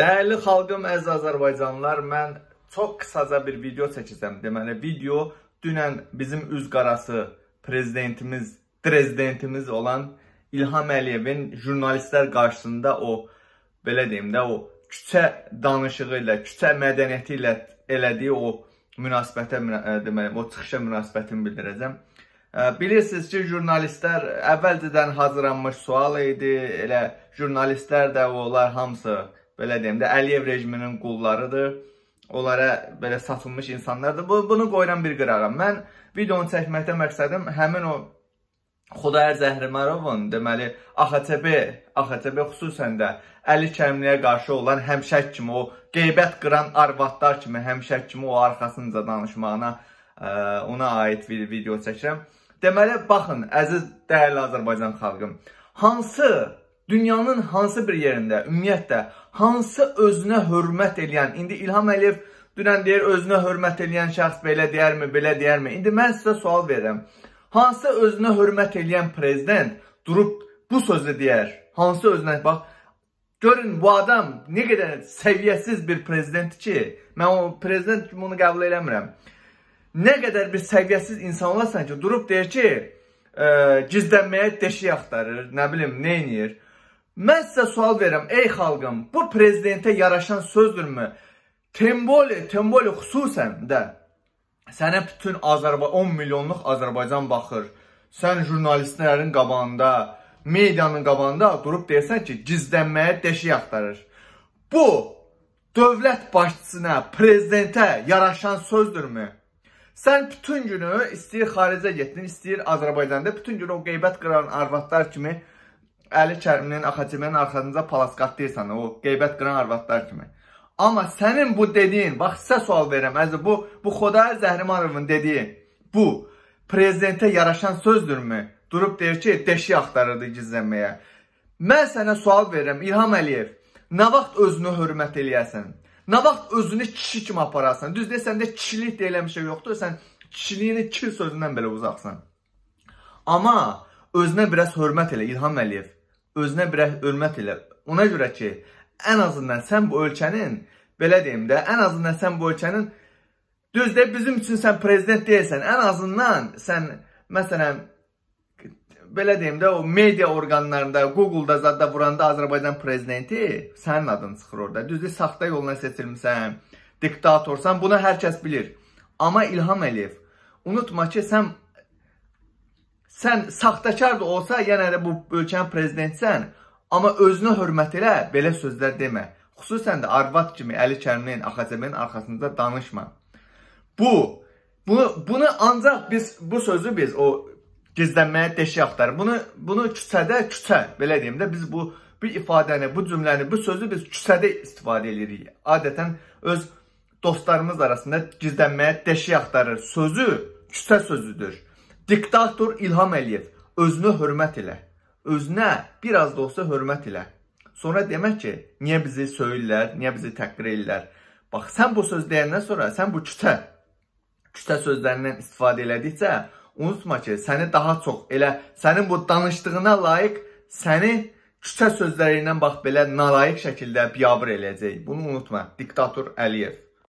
Dəyərli xalqım, əziz Azərbaycanlılar, mən çox qısaca bir video çəkəcəm. Deməli, video dünən bizim üz qarası prezidentimiz, prezidentimiz olan İlham Əliyevin jurnalistlər qarşısında o, belə deyim də, o küçə danışığı ilə, küçə mədəniyyəti ilə elədiyi o münasibətə, deməli, o çıxışa münasibətimi bildirəcəm. Bilirsiniz ki, jurnalistlər əvvəlcədən hazırlanmış sual idi, elə jurnalistlər də onlar hamısı belə deyim də, Əliyev rejiminin qullarıdır. Onlara belə satılmış insanlardır. Bu, bunu qoyuram bir qırağa. Mən videonu çəkməkdə məqsədim həmin o Xudayar Zəhrimarovun, deməli, AXTB, AXTB xüsusən də Əli Kərimliyə qarşı olan həmşək kimi, o qeybət qıran arvadlar kimi, həmşək kimi o arxasınca danışmağına, ə, ona aid bir video çəkirəm. Deməli, baxın, əziz, dəyərli Azərbaycan xalqım, hansı dünyanın hansı bir yerində, ümumiyyətlə, hansı özünə hörmət eləyən, indi İlham Əliyev dünən deyir, özünə hörmət eləyən şəxs belə deyərmi, belə deyərmi? İndi mən sizə sual verirəm. Hansı özünə hörmət eləyən prezident durub bu sözü deyər? Hansı özünə, bax, görün bu adam nə qədər səviyyəsiz bir prezident ki, mən o prezident kimi onu qəbul eləmirəm. Nə qədər bir səviyyəsiz insan olarsan ki, durub deyir ki, ə, gizlənməyə deşik axtarır, nə bilim, nə edir? Mən sizə sual verirəm, ey xalqım, bu prezidentə yaraşan sözdürmü? Temboli, Temboli xüsusən də sənə bütün Azərbaycan 10 milyonluq Azərbaycan baxır. Sən jurnalistlərin qabağında, medianın qabağında durub deyirsən ki, gizlənməyə deşik axtarır. Bu dövlət başçısına, prezidentə yaraşan sözdürmü? Sən bütün günü istəyir xaricə getdin, istəyir Azərbaycanda bütün günü o qeybət qıran arvadlar kimi Əli Kərimlinin akademinin arxasında palaskatlayırsan, o qeybət qıran arvadlar kimi. Amma sənin bu dediyin, bax sizə sual verirəm, əziz, bu, bu Xodayar Zəhrimanovun dediyi, bu prezidentə yaraşan sözdürmü? Durub deyir ki, deşik axtarırdı gizlənməyə. Mən sənə sual verirəm, İlham Əliyev, nə vaxt özünü hörmət eləyəsən? Nə vaxt özünü kişi kimi aparasan? Düz deyəsən də kişilik deyilən bir şey yoxdur, sən kişiliyini kir sözündən belə uzaqsan. Amma özünə biraz hörmət elə İlham Əliyev özünə bir hörmət elə. Ona görə ki, ən azından sən bu ölkənin, belə deyim də, ən azından sən bu ölkənin düzdür, bizim üçün sən prezident deyilsən. Ən azından sən məsələn belə deyim də, o media orqanlarında, Google-da zadda vuranda Azərbaycan prezidenti sənin adın çıxır orada. Düzdür, saxta yolla seçilmisən, diktatorsan, bunu hər kəs bilir. Amma İlham Əliyev, unutma ki, sən sən saxtakar da olsa, yenə də bu ölkənin prezidentsən, amma özünə hörmət elə, belə sözlər demə. Xüsusən də arvad kimi Əli Kərimlinin, AXCB-nin arxasında danışma. Bu, bunu, bunu ancaq biz, bu sözü biz o gizlənməyə deşik axtarır. Bunu, bunu küçədə, küçə, belə deyim də, biz bu bir ifadəni, bu cümləni, bu sözü biz küçədə istifadə edirik. Adətən öz dostlarımız arasında gizlənməyə deşik axtarır. Sözü küçə sözüdür. Diktator İlham Əliyev, özünə hörmət elə. Özünə biraz da olsa hörmət elə. Sonra demək ki, niyə bizi söyürlər, niyə bizi təhqir edirlər? Bax, sən bu söz deyəndən sonra sən bu küçə, küçə sözlərindən istifadə elədikcə, unutma ki, səni daha çox elə, sənin bu danışdığına layiq, səni küçə sözləri ilə bax belə nalayiq şəkildə biyabır eləyəcək. Bunu unutma, diktator Əliyev.